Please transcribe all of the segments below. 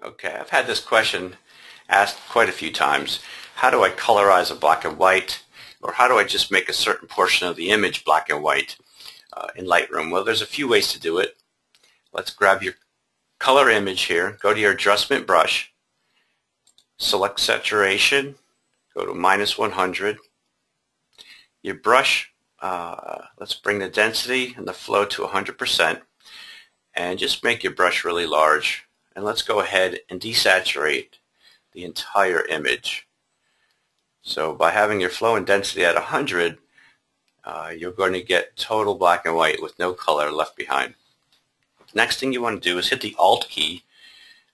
Okay, I've had this question asked quite a few times. How do I colorize a black and white? Or how do I just make a certain portion of the image black and white uh, in Lightroom? Well, there's a few ways to do it. Let's grab your color image here. Go to your adjustment brush. Select saturation. Go to minus 100. Your brush, uh, let's bring the density and the flow to 100% and just make your brush really large and let's go ahead and desaturate the entire image. So by having your flow and density at 100, uh, you're going to get total black and white with no color left behind. Next thing you want to do is hit the Alt key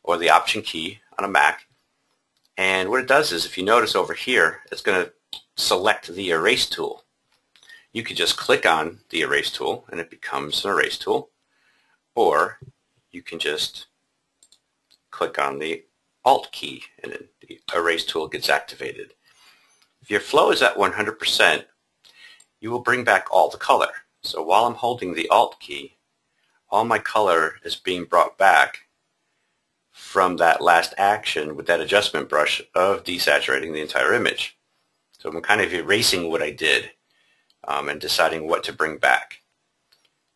or the Option key on a Mac. And what it does is, if you notice over here, it's going to select the Erase tool. You could just click on the Erase tool and it becomes an Erase tool. Or you can just click on the Alt key and the erase tool gets activated. If your flow is at 100%, you will bring back all the color. So while I'm holding the Alt key, all my color is being brought back from that last action with that adjustment brush of desaturating the entire image. So I'm kind of erasing what I did um, and deciding what to bring back.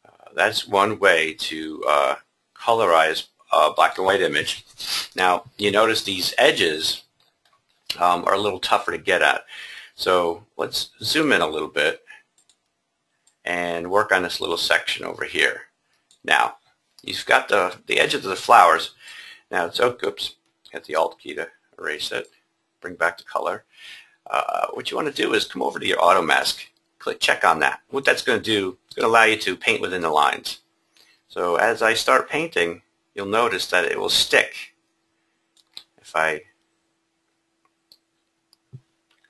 Uh, that's one way to uh, colorize uh, black and white image. Now, you notice these edges um, are a little tougher to get at. So let's zoom in a little bit and work on this little section over here. Now, you've got the, the edges of the flowers. Now, it's, oh, oops, hit the Alt key to erase it, bring back the color. Uh, what you want to do is come over to your auto mask, click check on that. What that's going to do, it's going to allow you to paint within the lines. So as I start painting, you'll notice that it will stick. If I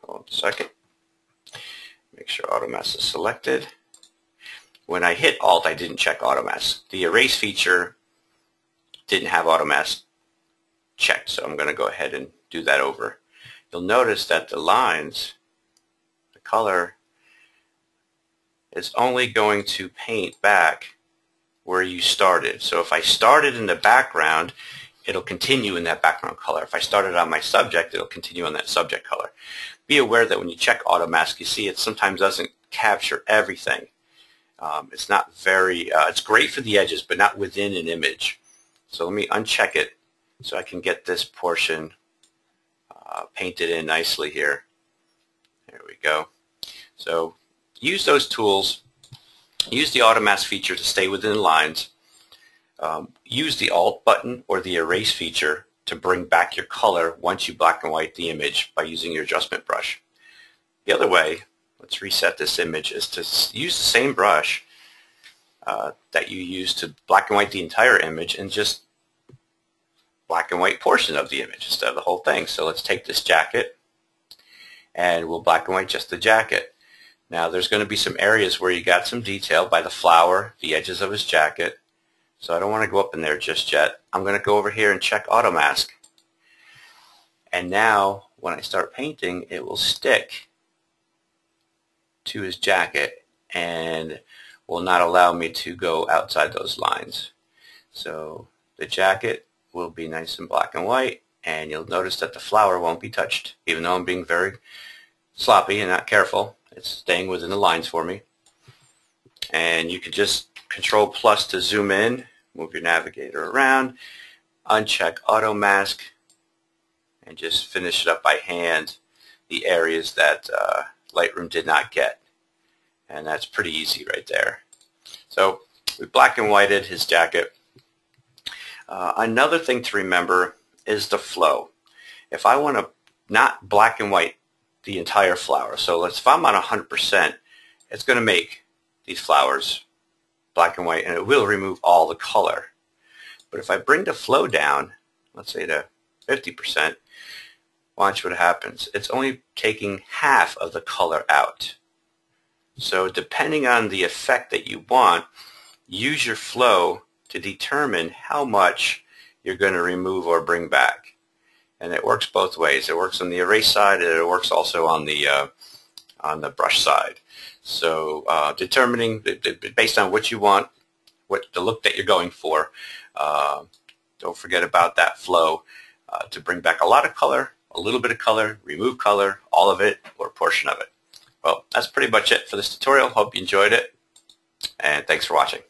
hold a second, make sure AutoMask is selected. When I hit Alt, I didn't check AutoMask. The erase feature didn't have AutoMask checked, so I'm going to go ahead and do that over. You'll notice that the lines, the color, is only going to paint back where you started. So if I started in the background, it'll continue in that background color. If I started on my subject, it'll continue on that subject color. Be aware that when you check auto mask, you see it sometimes doesn't capture everything. Um, it's not very, uh, it's great for the edges, but not within an image. So let me uncheck it so I can get this portion uh, painted in nicely here. There we go. So use those tools Use the auto mask feature to stay within lines. Um, use the Alt button or the Erase feature to bring back your color once you black and white the image by using your adjustment brush. The other way, let's reset this image, is to use the same brush uh, that you use to black and white the entire image and just black and white portion of the image instead of the whole thing. So let's take this jacket and we'll black and white just the jacket. Now there's going to be some areas where you got some detail by the flower, the edges of his jacket. So I don't want to go up in there just yet. I'm going to go over here and check auto mask. And now when I start painting, it will stick to his jacket and will not allow me to go outside those lines. So the jacket will be nice and black and white and you'll notice that the flower won't be touched even though I'm being very sloppy and not careful. It's staying within the lines for me. And you can just control plus to zoom in, move your navigator around, uncheck auto mask, and just finish it up by hand the areas that uh, Lightroom did not get. And that's pretty easy right there. So we black and whited his jacket. Uh, another thing to remember is the flow. If I want to not black and white the entire flower. So let's, if I'm on 100%, it's going to make these flowers black and white, and it will remove all the color. But if I bring the flow down, let's say to 50%, watch what happens. It's only taking half of the color out. So depending on the effect that you want, use your flow to determine how much you're going to remove or bring back and it works both ways. It works on the erase side, and it works also on the uh, on the brush side. So uh, determining based on what you want, what the look that you're going for, uh, Don't forget about that flow uh, to bring back a lot of color, a little bit of color, remove color, all of it, or a portion of it. Well, that's pretty much it for this tutorial. Hope you enjoyed it, and thanks for watching.